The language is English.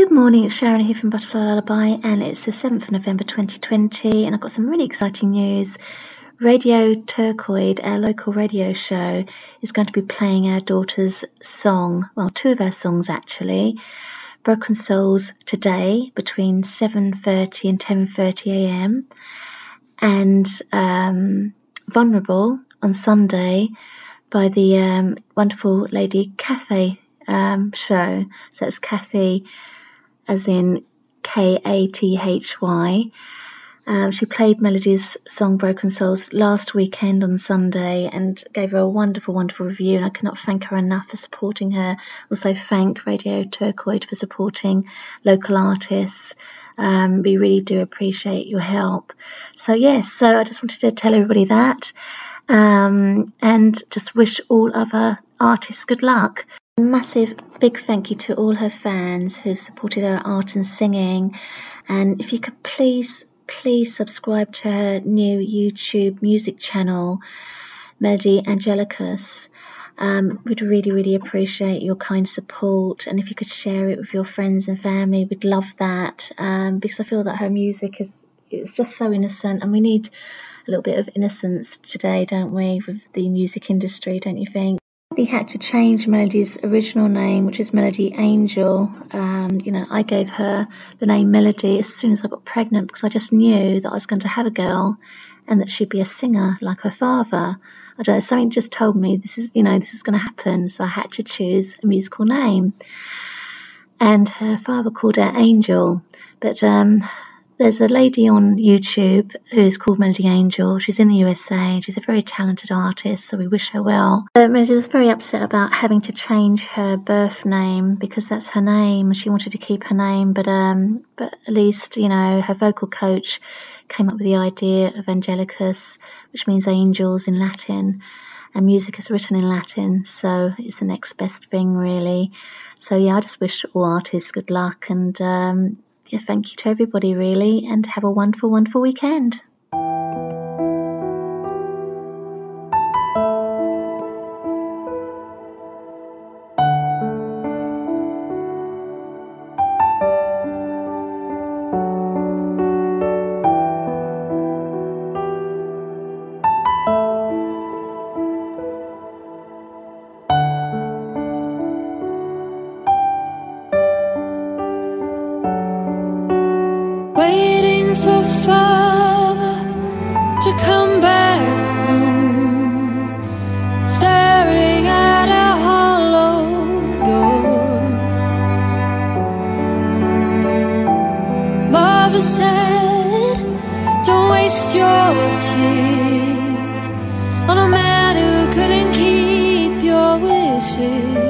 Good morning, it's Sharon here from Butterfly Lullaby, and it's the 7th of November 2020, and I've got some really exciting news. Radio Tircoed, our local radio show, is going to be playing our daughter's song, well, two of our songs actually, Broken Souls today between 7.30 and 10.30am, and um, Vulnerable on Sunday by the um, wonderful lady Kathy um, show. So it's Kathy as in K A T H Y. Um, she played Melody's song Broken Souls last weekend on Sunday and gave her a wonderful, wonderful review. And I cannot thank her enough for supporting her. Also, thank Radio Tircoed for supporting local artists. Um, we really do appreciate your help. So, yes, so I just wanted to tell everybody that um, and just wish all other artists good luck massive big thank you to all her fans who've supported her art and singing. And if you could please, please subscribe to her new YouTube music channel, Melody Angelicus. Um, we'd really, really appreciate your kind support. And if you could share it with your friends and family, we'd love that. Um, because I feel that her music is it's just so innocent, and we need a little bit of innocence today, don't we, with the music industry, don't you think? He had to change Melody's original name, which is Melody Angel. Um, you know, I gave her the name Melody as soon as I got pregnant because I just knew that I was going to have a girl and that she'd be a singer like her father. I don't know, something just told me this is, you know, this is going to happen. So I had to choose a musical name. And her father called her Angel. But um, there's a lady on YouTube who's called Melody Angel. She's in the USA. She's a very talented artist, so we wish her well. Uh, Melody was very upset about having to change her birth name because that's her name. She wanted to keep her name, but um, but at least you know her vocal coach came up with the idea of Angelicus, which means angels in Latin. And music is written in Latin, so it's the next best thing, really. So yeah, I just wish all artists good luck and um, yeah, thank you to everybody, really, and have a wonderful, wonderful weekend. Said, don't waste your tears on a man who couldn't keep your wishes.